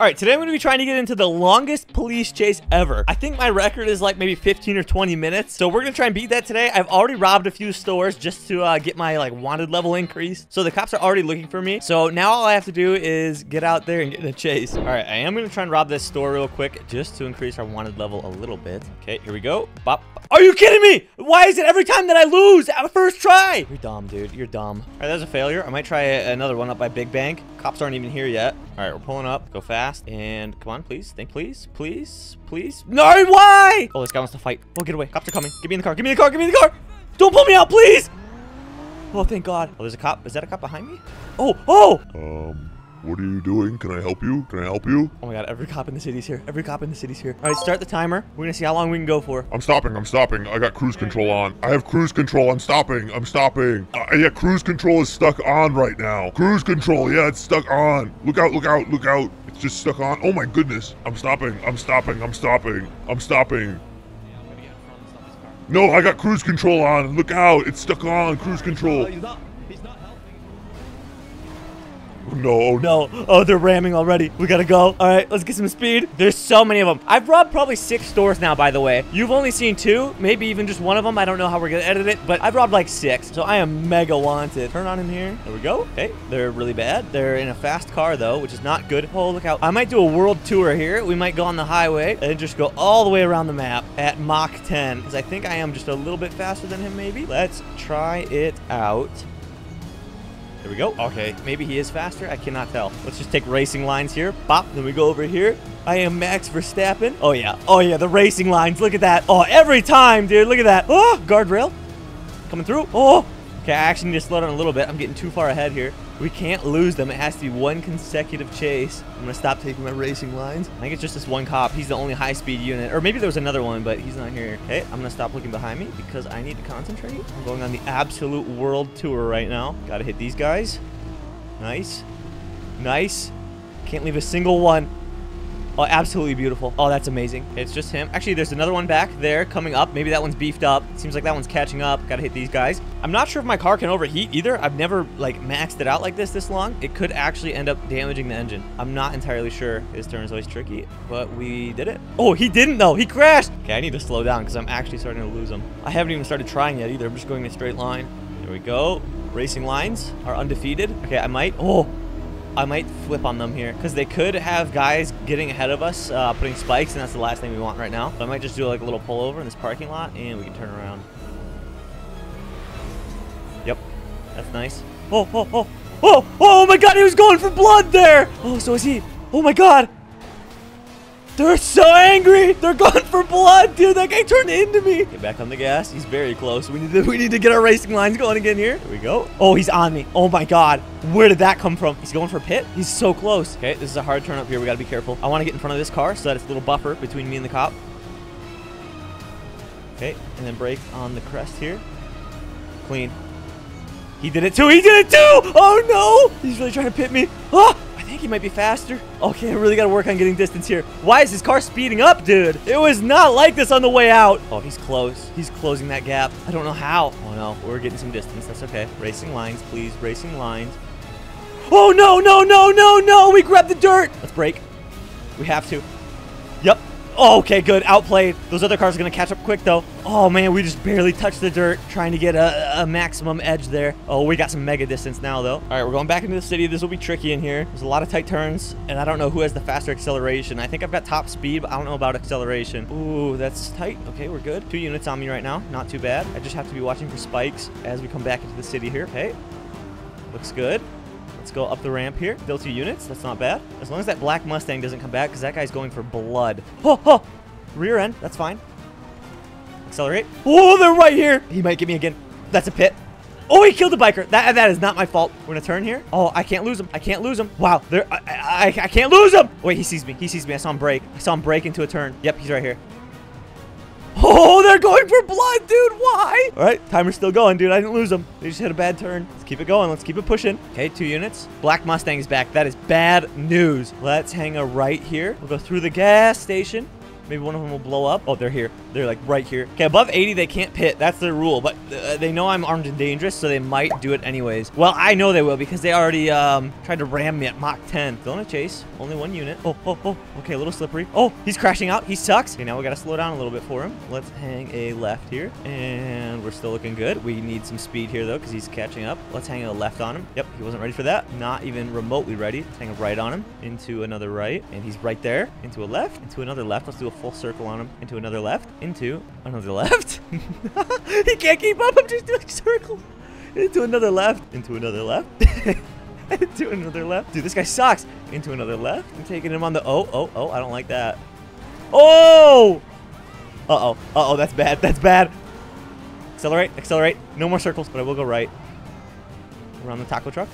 All right, today I'm going to be trying to get into the longest police chase ever. I think my record is like maybe 15 or 20 minutes, so we're going to try and beat that today. I've already robbed a few stores just to uh, get my like wanted level increase. So the cops are already looking for me. So now all I have to do is get out there and get in a chase. All right, I am going to try and rob this store real quick just to increase our wanted level a little bit. Okay, here we go. Bop. Are you kidding me? Why is it every time that I lose at first try? You're dumb, dude. You're dumb. All right, that was a failure. I might try another one up by Big Bank. Cops aren't even here yet. All right, we're pulling up. Go fast. And come on, please. Think, please. Please. Please. No, why? Oh, this guy wants to fight. Oh, get away. Cops are coming. Get me in the car. Get me in the car. Get me in the car. Don't pull me out, please. Oh, thank God. Oh, there's a cop. Is that a cop behind me? Oh, oh. Um, what are you doing? Can I help you? Can I help you? Oh my God, every cop in the city's here. Every cop in the city's here. All right, start the timer. We're gonna see how long we can go for. I'm stopping. I'm stopping. I got cruise control on. I have cruise control. I'm stopping. I'm stopping. Uh, yeah, cruise control is stuck on right now. Cruise control. Yeah, it's stuck on. Look out. Look out. Look out. It's just stuck on. Oh my goodness. I'm stopping. I'm stopping. I'm stopping. I'm stopping. No, I got cruise control on. Look out. It's stuck on. Cruise control. No, No. Oh, they're ramming already. We gotta go. All right, let's get some speed. There's so many of them. I've robbed probably six stores now, by the way. You've only seen two, maybe even just one of them. I don't know how we're gonna edit it, but I've robbed like six, so I am mega wanted. Turn on in here. There we go. Okay, they're really bad. They're in a fast car, though, which is not good. Oh, look out. I might do a world tour here. We might go on the highway and just go all the way around the map at Mach 10, because I think I am just a little bit faster than him, maybe. Let's try it out. There we go. Okay, maybe he is faster. I cannot tell. Let's just take racing lines here. Bop. Then we go over here. I am Max Verstappen. Oh, yeah. Oh, yeah. The racing lines. Look at that. Oh, every time, dude. Look at that. Oh, guardrail. Coming through. Oh. Okay, I actually need to slow down a little bit. I'm getting too far ahead here. We can't lose them. It has to be one consecutive chase. I'm going to stop taking my racing lines. I think it's just this one cop. He's the only high-speed unit. Or maybe there was another one, but he's not here. Okay, I'm going to stop looking behind me because I need to concentrate. I'm going on the absolute world tour right now. Got to hit these guys. Nice. Nice. Can't leave a single one. Oh, absolutely beautiful. Oh, that's amazing. It's just him. Actually, there's another one back there coming up. Maybe that one's beefed up. Seems like that one's catching up. Gotta hit these guys. I'm not sure if my car can overheat either. I've never, like, maxed it out like this this long. It could actually end up damaging the engine. I'm not entirely sure. His turn is always tricky, but we did it. Oh, he didn't, though. He crashed. Okay, I need to slow down because I'm actually starting to lose him. I haven't even started trying yet either. I'm just going in a straight line. There we go. Racing lines are undefeated. Okay, I might. Oh, I might flip on them here because they could have guys getting ahead of us, uh, putting spikes, and that's the last thing we want right now. So I might just do like a little pullover in this parking lot, and we can turn around. Yep, that's nice. Oh, oh, oh, oh, oh my God, he was going for blood there. Oh, so is he. Oh my God. They're so angry. They're going for blood, dude. That guy turned into me. Get back on the gas. He's very close. We need to we need to get our racing lines going again here. Here we go. Oh, he's on me. Oh my god. Where did that come from? He's going for pit. He's so close. Okay, this is a hard turn up here. We got to be careful. I want to get in front of this car so that it's a little buffer between me and the cop. Okay, and then brake on the crest here. Clean. He did it too. He did it too. Oh no. He's really trying to pit me. Oh, I think he might be faster. Okay, I really got to work on getting distance here. Why is his car speeding up, dude? It was not like this on the way out. Oh, he's close. He's closing that gap. I don't know how. Oh, no. We're getting some distance. That's okay. Racing lines, please. Racing lines. Oh, no, no, no, no, no. We grabbed the dirt. Let's brake. We have to. Oh, okay, good. Outplayed. Those other cars are going to catch up quick, though. Oh, man, we just barely touched the dirt trying to get a, a, maximum edge there. Oh, we got some mega distance now, though. All right, we're going back into the city. This will be tricky in here. There's a lot of tight turns, and I don't know who has the faster acceleration. I think I've got top speed, but I don't know about acceleration. Ooh, that's tight. Okay, we're good. Two units on me right now. Not too bad. I just have to be watching for spikes as we come back into the city here. Okay, looks good. Let's go up the ramp here. Still two units. That's not bad. As long as that black Mustang doesn't come back, because that guy's going for blood. Oh! Rear end. That's fine. Accelerate. Oh, they're right here. He might get me again. That's a pit. Oh, he killed a biker. That that is not my fault. We're gonna turn here. Oh, I can't lose him. I can't lose him. Wow, there. I, I, I can't lose him. Wait, he sees me. He sees me. I saw him break. I saw him break into a turn. Yep, he's right here. Oh, they're going for blood, dude. Why? All right, timer's still going, dude. I didn't lose them. They just hit a bad turn. Let's keep it going. Let's keep it pushing. Okay, two units. Black Mustang's back. That is bad news. Let's hang a right here. We'll go through the gas station. Maybe one of them will blow up. Oh, they're here. They're like right here. Okay, above 80, they can't pit. That's their rule. But uh, they know I'm armed and dangerous, so they might do it anyways. Well, I know they will because they already um, tried to ram me at Mach 10. Still in a chase. Only one unit. Oh, oh, oh. Okay, a little slippery. Oh, he's crashing out. He sucks. Okay, now we got to slow down a little bit for him. Let's hang a left here. And we're still looking good. We need some speed here, though, because he's catching up. Let's hang a left on him. Yep, he wasn't ready for that. Not even remotely ready. Let's hang a right on him. Into another right. And he's right there. Into a left. Into another left. Let's do a full circle on him. Into another left. Into another left. he can't keep up. I'm just doing circles. Into another left. Into another left. Into another left. Dude, this guy sucks. Into another left. I'm taking him on the... Oh, oh, oh. I don't like that. Oh! Uh-oh. Uh-oh, that's bad. That's bad. Accelerate. Accelerate. No more circles, but I will go right. Around the taco truck.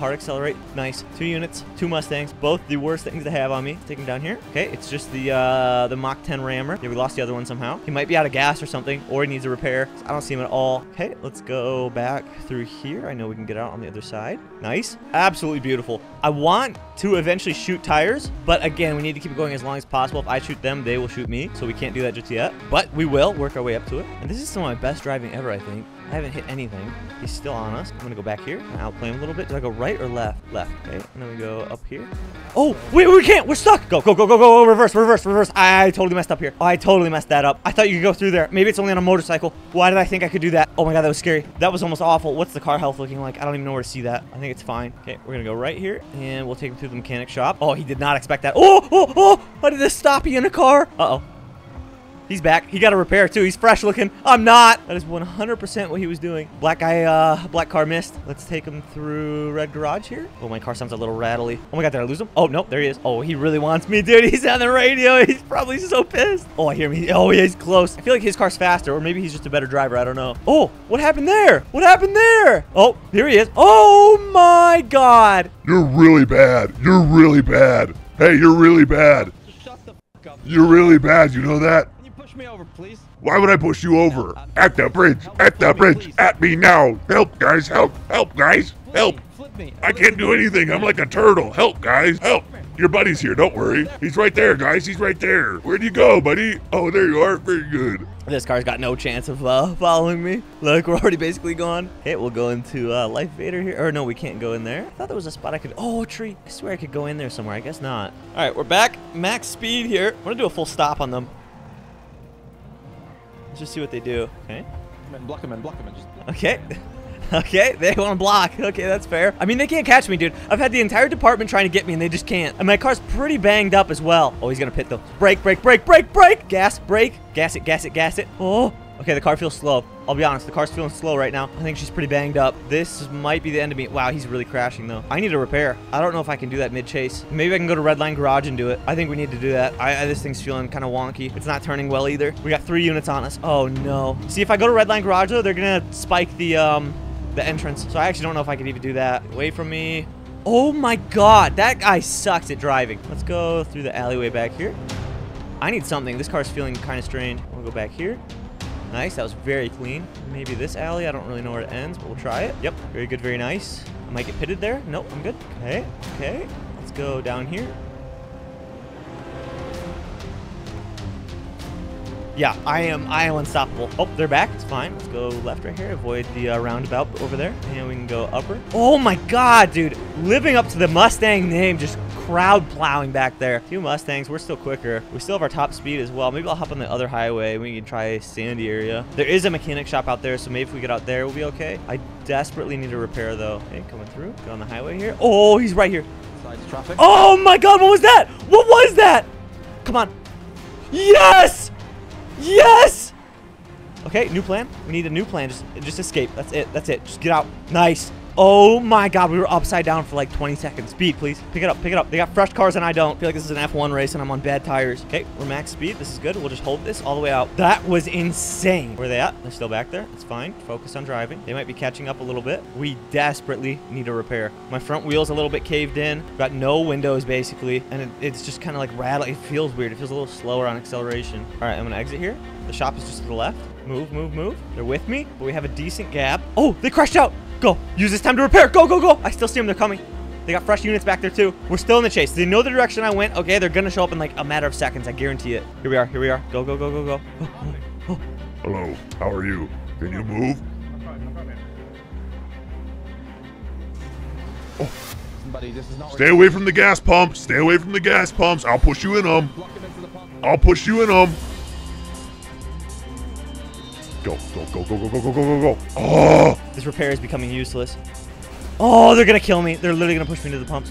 Hard accelerate. Nice. Two units, two Mustangs. Both the worst things to have on me. Take him down here. Okay, it's just the uh, the Mach 10 rammer. Yeah, we lost the other one somehow. He might be out of gas or something, or he needs a repair. I don't see him at all. Okay, let's go back through here. I know we can get out on the other side. Nice. Absolutely beautiful. I want to eventually shoot tires, but again, we need to keep going as long as possible. If I shoot them, they will shoot me, so we can't do that just yet. But we will work our way up to it. And this is some of my best driving ever, I think. I haven't hit anything. He's still on us. I'm gonna go back here I'll play him a little bit. Do I go right or left? Left. Okay. And then we go up here. Oh, wait, we can't. We're stuck. Go, go, go, go, go. Reverse, reverse, reverse. I totally messed up here. Oh, I totally messed that up. I thought you could go through there. Maybe it's only on a motorcycle. Why did I think I could do that? Oh my god, that was scary. That was almost awful. What's the car health looking like? I don't even know where to see that. I think it's fine. Okay, we're gonna go right here and we'll take him through the mechanic shop. Oh, he did not expect that. Oh, oh, oh! How did this stop you in a car? Uh-oh. He's back. He got a repair too. He's fresh looking. I'm not. That is 100% what he was doing. Black guy, uh, black car missed. Let's take him through red garage here. Oh, my car sounds a little rattly. Oh my God, did I lose him? Oh, no, there he is. Oh, he really wants me, dude. He's on the radio. He's probably so pissed. Oh, I hear me. Oh, yeah, he's close. I feel like his car's faster, or maybe he's just a better driver. I don't know. Oh, what happened there? What happened there? Oh, here he is. Oh my God. You're really bad. You're really bad. Hey, you're really bad. Shut the fuck up. You're really bad. You know that? Can you push me over, please? Why would I push you over? Uh, At the bridge. At the bridge. please. At me now. Help, guys. Help. Help, guys. Flip Help. Me, flip me. I can't do anything. I'm like a turtle. Help, guys. Help. Your buddy's here. Don't worry. He's right there, guys. He's right there. Where'd you go, buddy? Oh, there you are. Very good. This car's got no chance of uh, following me. Look, we're already basically gone. Hey, we'll go into uh, Lifeinvader here. Or no, we can't go in there. I thought there was a spot I could... Oh, a tree. I swear I could go in there somewhere. I guess not. All right, we're back. Max speed here. I'm going to do a full stop on them. Let's just see what they do. Okay. Man, block him in, block him in. Just Okay. Okay, they want to block. Okay, that's fair. I mean, they can't catch me, dude. I've had the entire department trying to get me, and they just can't. And my car's pretty banged up as well. Oh, he's going to pit, though. Brake, brake, brake, brake, brake. Gas, brake. Gas it, gas it, gas it. Oh. Okay, the car feels slow. I'll be honest, the car's feeling slow right now. I think she's pretty banged up. This might be the end of me. Wow, he's really crashing, though. I need a repair. I don't know if I can do that mid-chase. Maybe I can go to Redline Garage and do it. I think we need to do that. I, I This thing's feeling kind of wonky. It's not turning well either. We got three units on us. Oh, no. See, if I go to Redline Garage, though, they're to spike the, um, the entrance. So I actually don't know if I could even do that. Away from me. Oh, my God. That guy sucks at driving. Let's go through the alleyway back here. I need something. This car's feeling kind of strange. We'll go back here. Nice, that was very clean. Maybe this alley, I don't really know where it ends, but we'll try it. Yep, very good, very nice. I might get pitted there. Nope, I'm good. Okay, okay. Let's go down here. Yeah, I am I am unstoppable. Oh, they're back. It's fine. Let's go left right here. Avoid the uh, roundabout over there. And we can go upper. Oh my god, dude. Living up to the Mustang name, just crowd plowing back there. Two Mustangs. We're still quicker. We still have our top speed as well. Maybe I'll hop on the other highway. We can try a Sandy area. There is a mechanic shop out there, so maybe if we get out there, we'll be okay. I desperately need a repair, though. Hey, coming through. Go on the highway here. Oh, he's right here. sides traffic. Oh my god, what was that? What was that? Come on. Yes! Yes! Okay, new plan. We need a new plan. Just just escape. That's it. That's it. Just get out. Nice. Oh my god, we were upside down for like 20 seconds. Speed, please. Pick it up, pick it up. They got fresh cars and I don't. feel like this is an F1 race and I'm on bad tires. Okay, we're max speed. This is good. We'll just hold this all the way out. That was insane. Where are they at? They're still back there. It's fine. Focus on driving. They might be catching up a little bit. We desperately need a repair. My front wheel's a little bit caved in. Got no windows basically. And it, it's just kind of like rattling. It feels weird. It feels a little slower on acceleration. All right, I'm going to exit here. The shop is just to the left. Move, move, move. They're with me, but we have a decent gap. Oh, they crashed out. Go. Use this time to repair. Go, go, go. I still see them. They're coming. They got fresh units back there too. We're still in the chase. They know the direction I went. Okay, they're gonna show up in like a matter of seconds. I guarantee it. Here we are. Here we are. Go, go, go, go, go. Hello, how are you? Can you move? Not Stay away from the gas pumps. Stay away from the gas pumps. I'll push you in them. Pump. I'll push you in them. Go, go, go, go, go, go, go, go, go, go. Oh, This repair is becoming useless. Oh, they're gonna kill me. They're literally gonna push me into the pumps.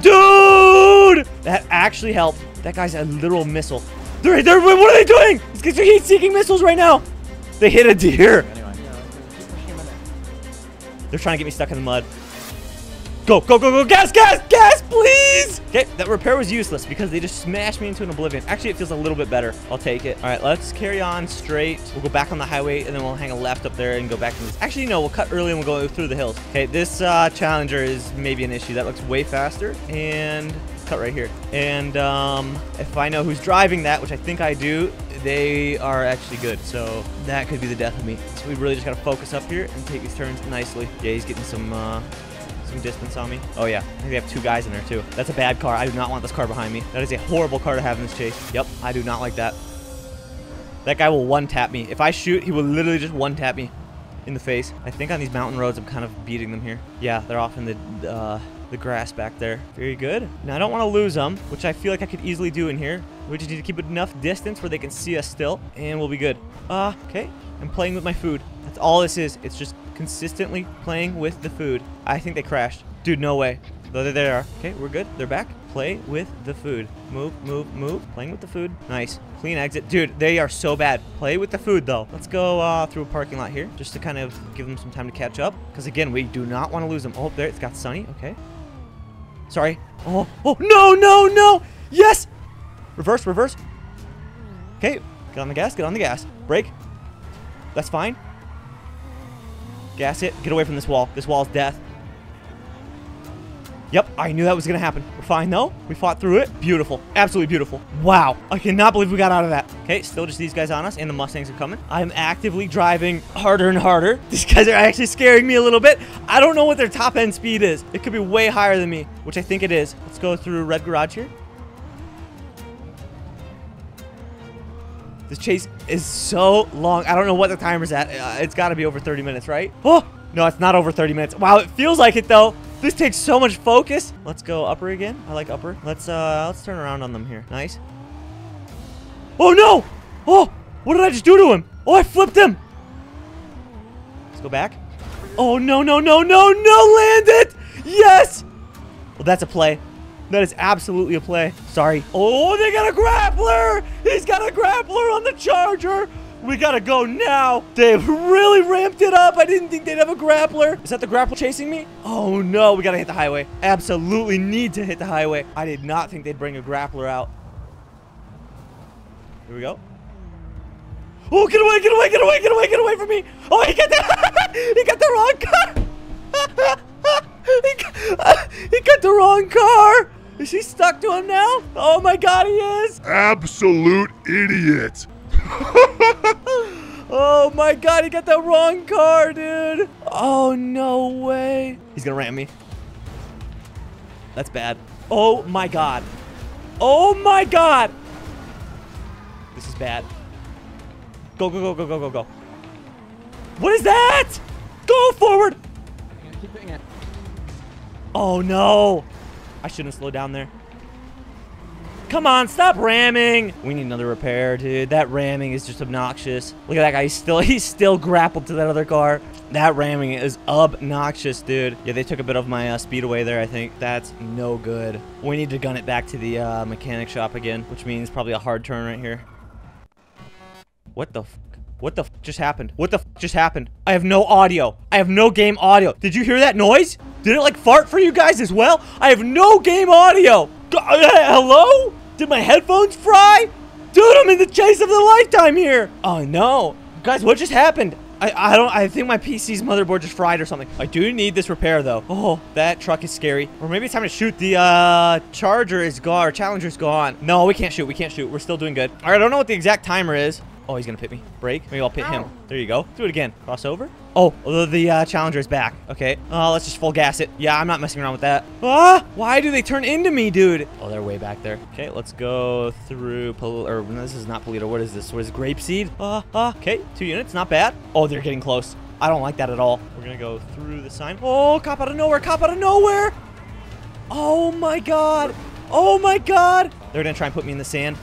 Dude! That actually helped. That guy's a literal missile. They're, they're, what are they doing? These guys are heat-seeking missiles right now. They hit a deer. Anyway, yeah, keep in. They're trying to get me stuck in the mud. Go, go, go, go, gas, gas, gas, please! Okay, that repair was useless because they just smashed me into an oblivion. Actually, it feels a little bit better. I'll take it. All right, let's carry on straight. We'll go back on the highway, and then we'll hang a left up there and go back to. Actually, no, we'll cut early and we'll go through the hills. Okay, this uh, Challenger is maybe an issue. That looks way faster. And cut right here. And um, if I know who's driving that, which I think I do, they are actually good. So that could be the death of me. So we really just got to focus up here and take these turns nicely. Yeah, he's getting some... Uh, some distance on me. Oh yeah, I think they have two guys in there too. That's a bad car. I do not want this car behind me. That is a horrible car to have in this chase. Yep, I do not like that. That guy will one-tap me. If I shoot, he will literally just one-tap me in the face. I think on these mountain roads, I'm kind of beating them here. Yeah, they're off in the uh, the grass back there. Very good. Now, I don't want to lose them, which I feel like I could easily do in here. We just need to keep enough distance where they can see us still, and we'll be good. Uh, okay. I'm playing with my food. That's all this is. It's just consistently playing with the food. I think they crashed. Dude, no way. There they are. Okay, we're good. They're back. Play with the food. Move, move, move. Playing with the food. Nice. Clean exit. Dude, they are so bad. Play with the food, though. Let's go uh, through a parking lot here just to kind of give them some time to catch up. Because, again, we do not want to lose them. Oh, there. It's got Sunny. Okay. Sorry. Oh, oh, no, no, no. Yes. Reverse, reverse. Okay. Get on the gas. Get on the gas. Brake. That's fine. Gas it. Get away from this wall. This wall is death. Yep, I knew that was going to happen. We're fine, though. We fought through it. Beautiful. Absolutely beautiful. Wow. I cannot believe we got out of that. Okay, still just these guys on us, and the Mustangs are coming. I'm actively driving harder and harder. These guys are actually scaring me a little bit. I don't know what their top end speed is. It could be way higher than me, which I think it is. Let's go through Red Garage here. This chase is so long. I don't know what the timer's at. Uh, it's got to be over 30 minutes, right? Oh, no, it's not over 30 minutes. Wow, it feels like it, though. This takes so much focus. Let's go upper again. I like upper. Let's uh, let's turn around on them here. Nice. Oh, no. Oh, what did I just do to him? Oh, I flipped him. Let's go back. Oh, no, no, no, no, no. Land it. Yes. Well, that's a play. That is absolutely a play. Sorry. Oh, they got a grappler. He's got a grappler on the Charger. We gotta go now. They've really ramped it up. I didn't think they'd have a grappler. Is that the grappler chasing me? Oh no, we gotta hit the highway. Absolutely need to hit the highway. I did not think they'd bring a grappler out. Here we go. Oh, get away, get away, get away, get away, get away from me. Oh, he got the, he got the wrong car. he, got, he got the wrong car. Is he stuck to him now? Oh my god, he is. absolute idiot. Oh my god, he got the wrong car, dude. Oh, no way. He's gonna ram me. That's bad. Oh my god. Oh my god. This is bad. Go, go, go, go, go, go, go. What is that? Go forward. Keep it. Oh no. I shouldn't slow down there. Come on, stop ramming. We need another repair, dude. That ramming is just obnoxious. Look at that guy. He's still he's still grappled to that other car. That ramming is obnoxious, dude. Yeah, they took a bit of my uh, speed away there, I think. That's no good. We need to gun it back to the uh, mechanic shop again, which means probably a hard turn right here. What the What the f just happened? What the f just happened? I have no audio. I have no game audio. Did you hear that noise? Did it like fart for you guys as well? I have no game audio. G- uh, hello? Did my headphones fry? Dude, I'm in the chase of the lifetime here. Oh no. Guys, what just happened? I, I don't I think my PC's motherboard just fried or something. I do need this repair though. Oh, that truck is scary. Or maybe it's time to shoot. The uh charger is gone challenger's gone. No, we can't shoot. We can't shoot. We're still doing good. All right, I don't know what the exact timer is. Oh, he's gonna pit me. Break. Maybe I'll pit him. There you go. Do it again. Cross over. Oh, the, the uh, Challenger is back. Okay. Oh, let's just full gas it. Yeah, I'm not messing around with that. Ah! Why do they turn into me, dude? Oh, they're way back there. Okay, let's go through Pol- or no, this is not Paleto. What is this? What is? Grapeseed? Ah, ah. Okay, two units. Not bad. Oh, they're getting close. I don't like that at all. We're gonna go through the sign. Oh, cop out of nowhere. Cop out of nowhere. Oh my god. Oh my god. They're gonna try and put me in the sand.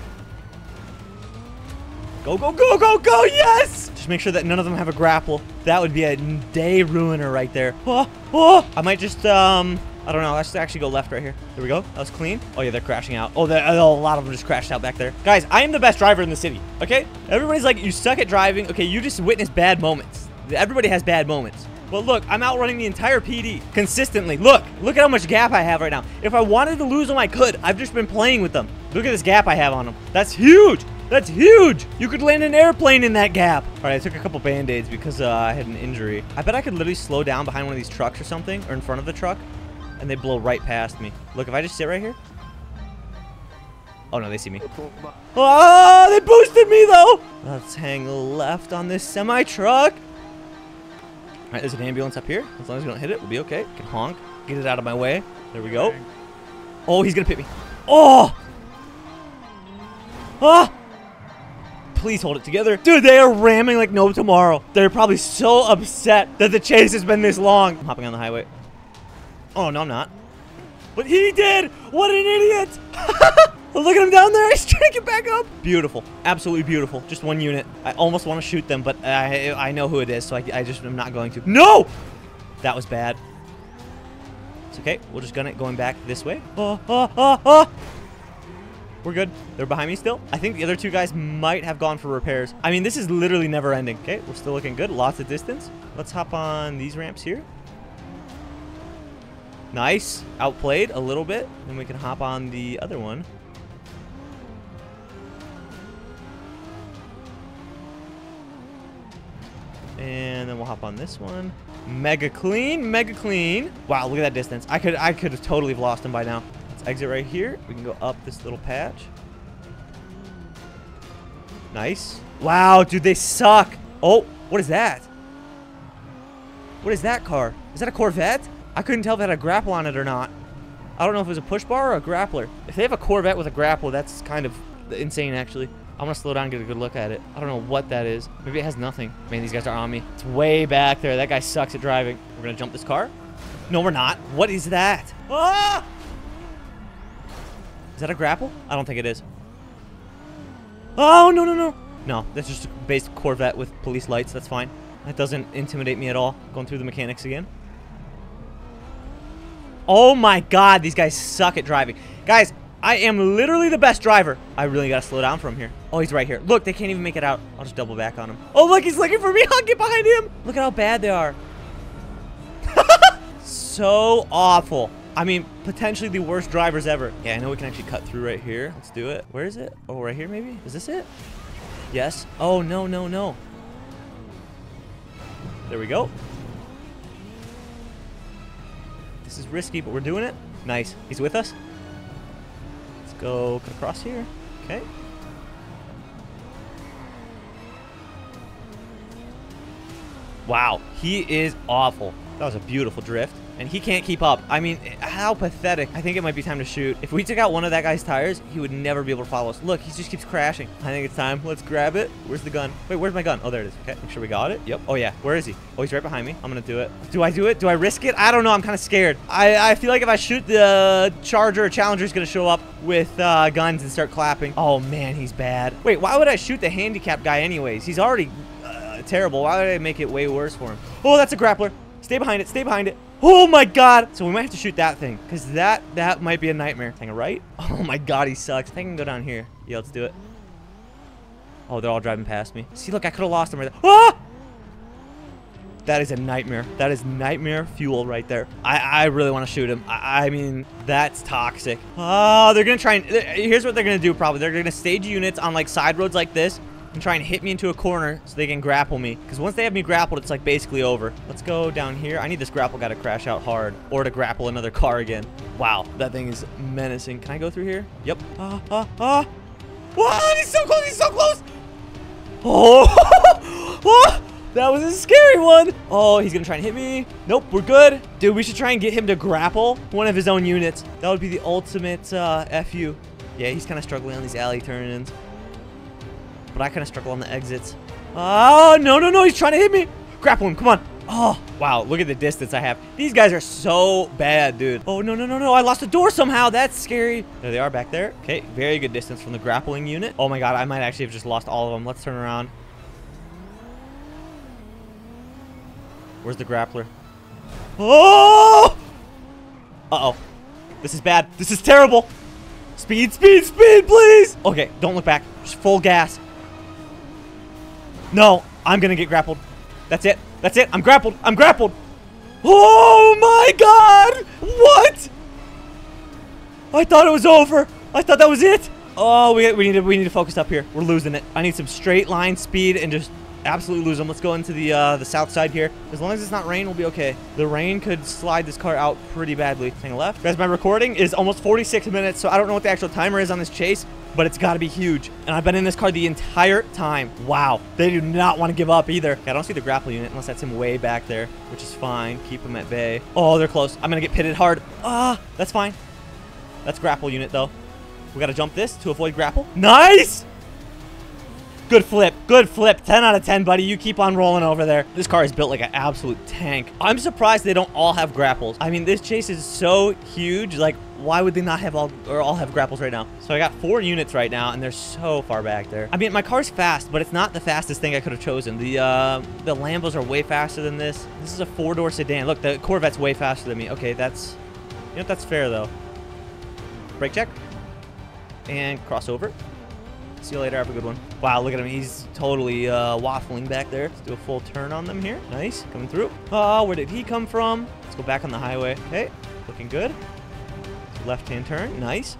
Go, go, go, go, go, yes! Just make sure that none of them have a grapple. That would be a day ruiner right there. Oh, oh! I might just, um, I don't know. Let's actually go left right here. There we go. That was clean. Oh, yeah, they're crashing out. Oh, oh, a lot of them just crashed out back there. Guys, I am the best driver in the city, okay? Everybody's like, you suck at driving. Okay, you just witnessed bad moments. Everybody has bad moments. But look, I'm outrunning the entire PD consistently. Look, look at how much gap I have right now. If I wanted to lose them, I could. I've just been playing with them. Look at this gap I have on them. That's huge. That's huge. You could land an airplane in that gap. All right, I took a couple band-aids because uh, I had an injury. I bet I could literally slow down behind one of these trucks or something, or in front of the truck, and they blow right past me. Look, if I just sit right here. Oh, no, they see me. Oh, they boosted me, though. Let's hang left on this semi-truck. All right, there's an ambulance up here. As long as we don't hit it, we'll be okay. Can honk. Get it out of my way. There we go. Oh, he's gonna pit me. Oh! Ah! Please hold it together. Dude, they are ramming like no tomorrow. They're probably so upset that the chase has been this long. I'm hopping on the highway. Oh, no, I'm not. But he did! What an idiot! Look at him down there. He's trying to get back up. Beautiful. Absolutely beautiful. Just one unit. I almost want to shoot them, but I, I know who it is, so I, I just am not going to. No! That was bad. It's okay. We'll just it going back this way. Oh, oh, oh, oh. We're good. They're behind me still. I think the other two guys might have gone for repairs. I mean, this is literally never ending. Okay, we're still looking good. Lots of distance. Let's hop on these ramps here. Nice. Outplayed a little bit. Then we can hop on the other one. And then we'll hop on this one. Mega clean, mega clean. Wow, look at that distance. I could I could have totally lost him by now. Exit right here. We can go up this little patch. Nice. Wow, dude, they suck. Oh, what is that? What is that car? Is that a Corvette? I couldn't tell if it had a grapple on it or not. I don't know if it was a push bar or a grappler. If they have a Corvette with a grapple, that's kind of insane, actually. I'm gonna slow down and get a good look at it. I don't know what that is. Maybe it has nothing. Man, these guys are on me. It's way back there. That guy sucks at driving. We're gonna jump this car. No, we're not. What is that? Ah! Is that a grapple? I don't think it is. Oh, no, no, no. No, that's just a base Corvette with police lights. That's fine. That doesn't intimidate me at all. Going through the mechanics again. Oh my god, these guys suck at driving. Guys, I am literally the best driver. I really gotta slow down from here. Oh, he's right here. Look, they can't even make it out. I'll just double back on him. Oh, look, he's looking for me. I'll get behind him. Look at how bad they are. so awful. I mean, potentially the worst drivers ever. Yeah, I know we can actually cut through right here. Let's do it. Where is it? Oh, right here maybe? Is this it? Yes. Oh, no, no, no. There we go. This is risky, but we're doing it. Nice. He's with us. Let's go cut across here. Okay. Wow, he is awful. That was a beautiful drift. And he can't keep up. I mean, how pathetic. I think it might be time to shoot. If we took out one of that guy's tires, he would never be able to follow us. Look, he just keeps crashing. I think it's time. Let's grab it. Where's the gun? Wait, where's my gun? Oh, there it is. Okay, make sure we got it. Yep. Oh, yeah. Where is he? Oh, he's right behind me. I'm going to do it. Do I do it? Do I risk it? I don't know. I'm kind of scared. I, I feel like if I shoot the Charger or Challenger, is going to show up with uh, guns and start clapping. Oh, man, he's bad. Wait, why would I shoot the handicap guy anyways? He's already uh, terrible. Why would I make it way worse for him? Oh, that's a grappler. Stay behind it. Stay behind it. Oh my god. So we might have to shoot that thing because that that might be a nightmare. Hang right? Oh my god, he sucks. I think I can go down here. Yeah, let's do it. Oh, they're all driving past me. See, look, I could have lost them right there. Ah! That is a nightmare. That is nightmare fuel right there. I, I really want to shoot him. I, I mean, that's toxic. Oh, they're going to try and... Here's what they're going to do probably. They're going to stage units on like side roads like this and try and hit me into a corner so they can grapple me. Because once they have me grappled, it's like basically over. Let's go down here. I need this grapple guy to crash out hard or to grapple another car again. Wow, that thing is menacing. Can I go through here? Yep. Ah, ah, ah. Wow, he's so close. He's so close. Oh, Oh! that was a scary one. Oh, he's gonna try and hit me. Nope, we're good. Dude, we should try and get him to grapple one of his own units. That would be the ultimate uh, FU. Yeah, he's kind of struggling on these alley turn-ins. But I kind of struggle on the exits. Oh, no, no, no, he's trying to hit me. Grapple him, come on. Oh, wow, look at the distance I have. These guys are so bad, dude. Oh, no, no, no, no, I lost a door somehow. That's scary. There they are back there. Okay, very good distance from the grappling unit. Oh my god, I might actually have just lost all of them. Let's turn around. Where's the grappler? Oh! Uh-oh. This is bad. This is terrible. Speed, speed, speed, please! Okay, don't look back. Just full gas. No, I'm gonna get grappled. That's it. That's it. I'm grappled. I'm grappled. Oh my god! What? I thought it was over. I thought that was it. Oh, we, we need to we need to focus up here. We're losing it. I need some straight line speed and just absolutely lose them. Let's go into the uh, the south side here. As long as it's not rain, we'll be okay. The rain could slide this car out pretty badly. Hang left. Guys, my recording is almost 46 minutes, so I don't know what the actual timer is on this chase, but it's got to be huge. And I've been in this car the entire time. Wow. They do not want to give up either. I don't see the grapple unit unless that's him way back there, which is fine. Keep him at bay. Oh, they're close. I'm going to get pitted hard. Ah, that's fine. That's grapple unit, though. We got to jump this to avoid grapple. Nice! Good flip. Good flip. 10 out of 10, buddy. You keep on rolling over there. This car is built like an absolute tank. I'm surprised they don't all have grapples. I mean, this chase is so huge. Like, why would they not have all or all have grapples right now? So I got four units right now, and they're so far back there. I mean, my car's fast, but it's not the fastest thing I could have chosen. The uh, the Lambos are way faster than this. This is a four-door sedan. Look, the Corvette's way faster than me. Okay, that's... You know, that's fair, though. Brake check. And crossover. See you later. Have a good one. Wow, look at him. He's totally uh, waffling back there. Let's do a full turn on them here. Nice. Coming through. Oh, where did he come from? Let's go back on the highway. Okay. Looking good. Left-hand turn. Nice.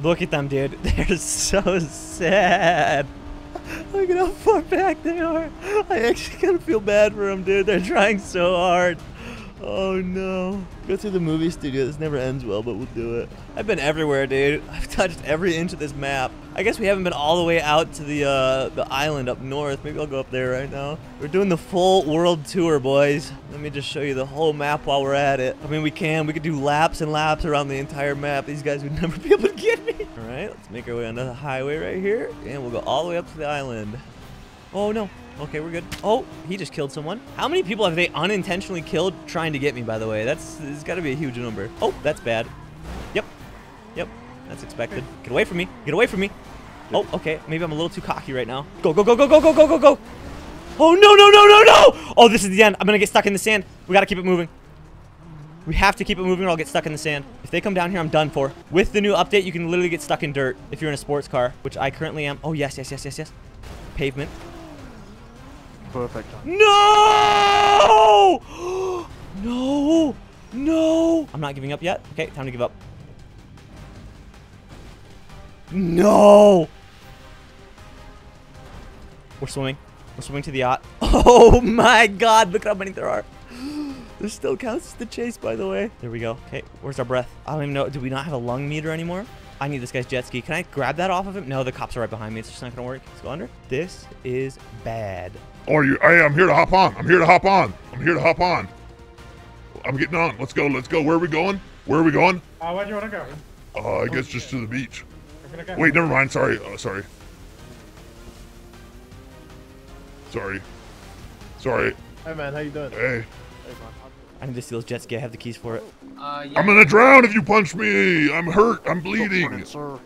Look at them, dude. They're so sad. Look at how far back they are. I actually kind of feel bad for them, dude. They're trying so hard. Oh no. Go through the movie studio. This never ends well, but we'll do it. I've been everywhere, dude. I've touched every inch of this map. I guess we haven't been all the way out to the uh, the island up north. Maybe I'll go up there right now. We're doing the full world tour, boys. Let me just show you the whole map while we're at it. I mean, we can. We could do laps and laps around the entire map. These guys would never be able to get me. All right, let's make our way onto the highway right here. And we'll go all the way up to the island. Oh, no. Okay, we're good. Oh, he just killed someone. How many people have they unintentionally killed trying to get me, by the way? That's, it's got to be a huge number. Oh, that's bad. Yep. Yep. That's expected. Get away from me. Get away from me. Oh, okay. Maybe I'm a little too cocky right now. Go, go, go, go, go, go, go, go, go. Oh, no, no, no, no, no. Oh, this is the end. I'm going to get stuck in the sand. We got to keep it moving. We have to keep it moving or I'll get stuck in the sand. If they come down here, I'm done for. With the new update, you can literally get stuck in dirt if you're in a sports car, which I currently am. Oh, yes, yes, yes, yes, yes. Pavement. Perfect. No! No! No! I'm not giving up yet. Okay, time to give up. No! We're swimming. We're swimming to the yacht. Oh my god, look how many there are. This still counts as the chase, by the way. There we go. Okay, where's our breath? I don't even know. Do we not have a lung meter anymore? I need this guy's jet ski. Can I grab that off of him? No, the cops are right behind me. It's just not gonna work. Let's go under. This is bad. Are you? Hey, I'm here to hop on. I'm here to hop on. I'm here to hop on. I'm getting on. Let's go. Let's go. Where are we going? Where are we going? Uh, where do you want to go? Uh, I guess just to the beach. We're gonna go. Wait, never mind. Sorry. Uh, sorry. Sorry. Sorry. Hey man, how you doing? Hey, Hey. I need to steal his jet ski. I have the keys for it. Uh, yeah. I'm gonna drown if you punch me. I'm hurt. I'm bleeding. sir.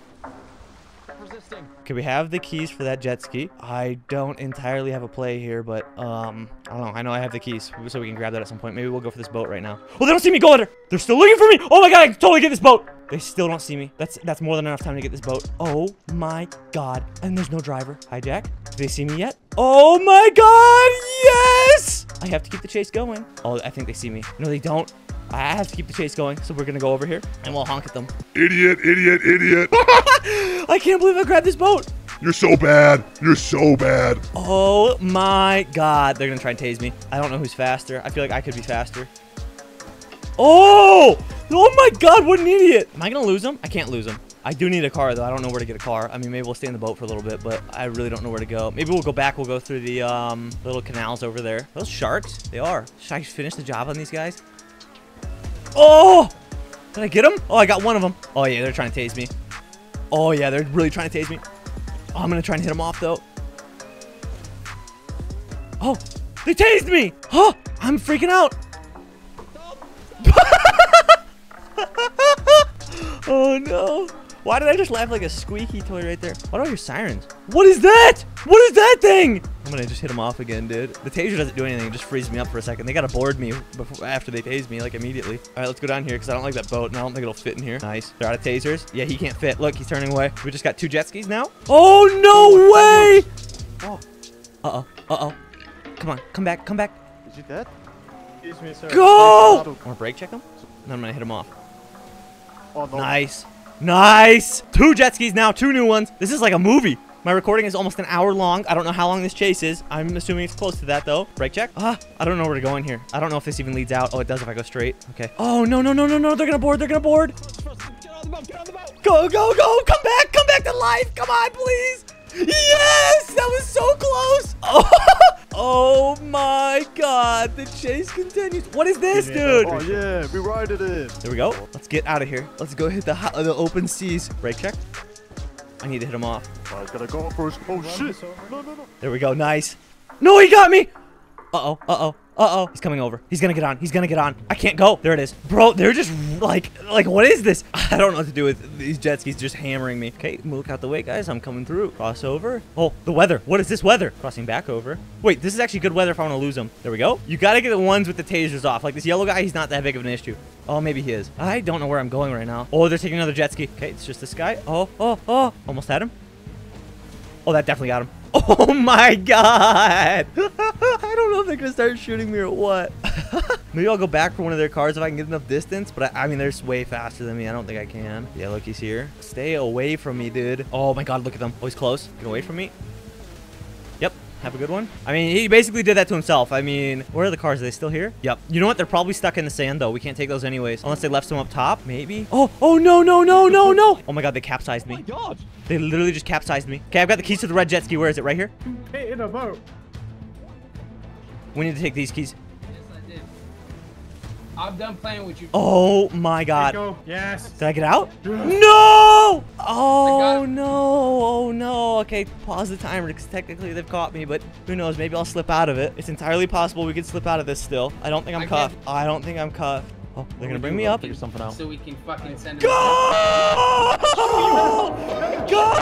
resisting. Okay, we have the keys for that jet ski. I don't entirely have a play here, but um, I don't know. I know I have the keys, so we can grab that at some point. Maybe we'll go for this boat right now. Oh, they don't see me. Go under. They're still looking for me. Oh my god, I can totally get this boat. They still don't see me. That's that's more than enough time to get this boat. Oh my god. And there's no driver. Hijack. Do they see me yet? Oh my god, yes! I have to keep the chase going. Oh, I think they see me. No, they don't. I have to keep the chase going, so we're gonna go over here and we'll honk at them. Idiot, idiot, idiot. I can't believe I grabbed this boat. You're so bad. You're so bad. Oh my god. They're gonna try and tase me. I don't know who's faster. I feel like I could be faster. Oh! Oh my god, what an idiot. Am I gonna lose him? I can't lose him. I do need a car, though. I don't know where to get a car. I mean, maybe we'll stay in the boat for a little bit, but I really don't know where to go. Maybe we'll go back. We'll go through the um, little canals over there. Those sharks? They are. Should I finish the job on these guys? Oh! Did I get them? Oh, I got one of them. Oh, yeah, they're trying to tase me. Oh, yeah, they're really trying to tase me. Oh, I'm going to try and hit them off, though. Oh, they tased me. Oh, I'm freaking out. oh, no. Why did I just laugh like a squeaky toy right there? What are your sirens? What is that? What is that thing? I'm gonna just hit him off again, dude. The taser doesn't do anything. It just freezes me up for a second. They gotta board me before after they tase me, like immediately. All right, let's go down here because I don't like that boat, and I don't think it'll fit in here. Nice. They're out of tasers. Yeah, he can't fit. Look, he's turning away. We just got two jet skis now. Oh no way! Oh, Uh oh. Uh oh. Come on, come back, come back. is he dead? Excuse me, sir. Go! Please, Wanna brake check him? Then I'm gonna hit him off. Oh, no. Nice. Nice. Two jet skis now, two new ones. This is like a movie. My recording is almost an hour long. I don't know how long this chase is. I'm assuming it's close to that though. Brake check. Ah, I don't know where to go in here. I don't know if this even leads out. Oh, it does if I go straight. Okay. Oh, no, no, no, no, no. They're gonna board. They're gonna board. Go, go, go. Come back. Come back to life. Come on, please. Yes, that was so close. Oh, oh my God. The chase continues. What is this, Give me a dude? Oh, yeah, we ride it in. There we go. Let's get out of here. Let's go hit the ho- the open seas. Brake check. I need to hit him off. Oh, he's gotta go first. Oh, shit. No, no, no. There we go. Nice. No, he got me. Uh-oh. Uh-oh. Uh-oh. He's coming over. He's gonna get on. He's gonna get on. I can't go. There it is. Bro, they're just like, like, what is this? I don't know what to do with these jet skis just hammering me. Okay, look out the way, guys. I'm coming through. Cross over. Oh, the weather. What is this weather? Crossing back over. Wait, this is actually good weather if I want to lose them. There we go. You gotta get the ones with the tasers off. Like this yellow guy, he's not that big of an issue. Oh, maybe he is. I don't know where I'm going right now. Oh, they're taking another jet ski. Okay, it's just this guy. Oh, oh, oh. Almost had him. Oh, that definitely got him. Oh my god! I don't know if they're gonna start shooting me or what. Maybe I'll go back for one of their cars if I can get enough distance, but I, I mean, they're way faster than me. I don't think I can. Yeah, look, he's here. Stay away from me, dude. Oh my god, look at them. Oh, he's close. Get away from me. Yep. Have a good one. I mean, he basically did that to himself. I mean, where are the cars? Are they still here? Yep. You know what? They're probably stuck in the sand, though. We can't take those anyways. Unless they left some up top, maybe. Oh, oh, no, no, no, no, no. Oh my god, they capsized me. Oh god! They literally just capsized me. Okay, I've got the keys to the red jet ski. Where is it? Right here? In a boat. We need to take these keys. Yes, I did. I'm done playing with you. Oh my god. Go. Yes. Did I get out? No! Oh got it. no! Oh no! Okay, pause the timer because technically they've caught me, but who knows? Maybe I'll slip out of it. It's entirely possible we could slip out of this still. I don't think I'm I cuffed. can't- I don't think I'm cuffed. Oh, they're gonna bring me up. figure something out. So we can fucking send. Go! Go!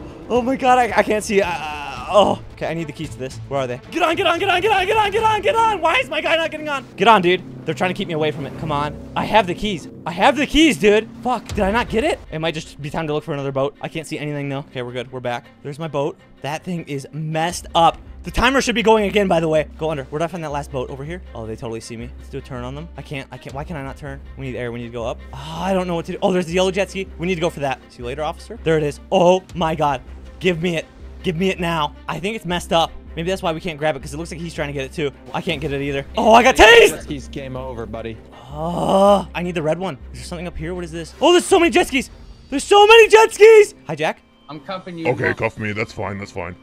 Oh my god, I, I can't see. Uh, oh, okay, I need the keys to this. Where are they? Get on, get on, get on, get on, get on, get on, get on! Why is my guy not getting on? Get on, dude. They're trying to keep me away from it. Come on. I have the keys. I have the keys, dude. Fuck, did I not get it? It might just be time to look for another boat. I can't see anything though. Okay, we're good. We're back. There's my boat. That thing is messed up. The timer should be going again, by the way. Go under. Where did I find that last boat? Over here? Oh, they totally see me. Let's do a turn on them. I can't. I can't. Why can I not turn? We need air. We need to go up. Oh, I don't know what to do. Oh, there's the yellow jet ski. We need to go for that. See you later, officer. There it is. Oh my god. Give me it. Give me it now. I think it's messed up. Maybe that's why we can't grab it because it looks like he's trying to get it too. I can't get it either. Oh, I got tased. He's game over, buddy. Oh, I need the red one. Is there something up here? What is this? Oh, there's so many jet skis. There's so many jet skis. Hi, Jack. I'm cuffing you. Okay, Mom. cuff me. That's fine. That's fine.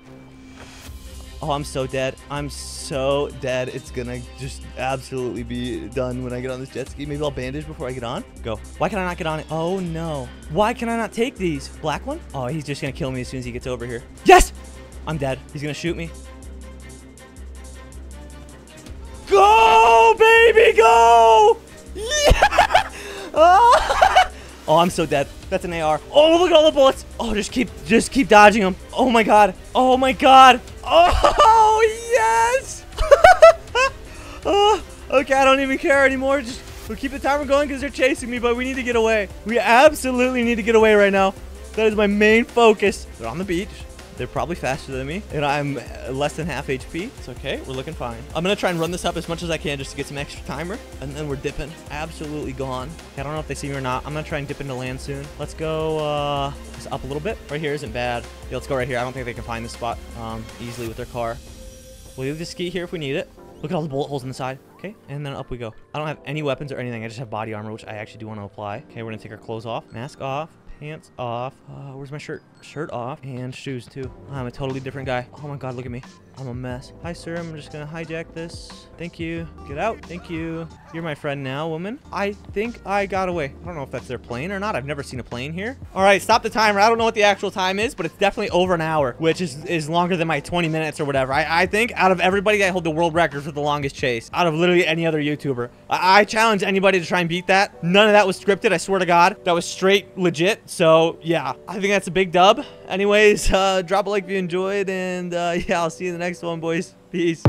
Oh, I'm so dead. I'm so dead. It's gonna just absolutely be done when I get on this jet ski. Maybe I'll bandage before I get on. Go. Why can I not get on it? Oh no. Why can I not take these? Black one? Oh, he's just gonna kill me as soon as he gets over here. Yes! I'm dead. He's gonna shoot me. Go, baby, go! Yeah! Oh! Oh, I'm so dead. That's an AR. Oh, look at all the bullets. Oh, just keep, just keep dodging them. Oh my god. Oh my god. Oh yes. oh, okay, I don't even care anymore. Just we'll keep the timer going because they're chasing me, but we need to get away. We absolutely need to get away right now. That is my main focus. They're on the beach. They're probably faster than me, and I'm less than half HP. It's okay. We're looking fine. I'm gonna try and run this up as much as I can just to get some extra timer, and then we're dipping. Absolutely gone. I don't know if they see me or not. I'm gonna try and dip into land soon. Let's go uh, just up a little bit. Right here isn't bad. Yeah, let's go right here. I don't think they can find this spot um, easily with their car. We'll leave the ski here if we need it. Look at all the bullet holes in the side. Okay. Okay, and then up we go. I don't have any weapons or anything. I just have body armor, which I actually do want to apply. Okay, we're gonna take our clothes off. Mask off. Pants off. Uh, where's my shirt? Shirt off. And shoes, too. I'm a totally different guy. Oh my god, look at me. I'm a mess. Hi, sir. I'm just gonna hijack this. Thank you. Get out. Thank you. You're my friend now, woman. I think I got away. I don't know if that's their plane or not. I've never seen a plane here. All right, stop the timer. I don't know what the actual time is, but it's definitely over an hour, which is, is longer than my 20 minutes or whatever. I, I think out of everybody, I hold the world record for the longest chase out of literally any other YouTuber. I, I challenge anybody to try and beat that. None of that was scripted. I swear to God, that was straight legit. So yeah, I think that's a big dub. Anyways, uh, drop a like if you enjoyed, and uh, yeah, I'll see you in the next one, boys. Peace.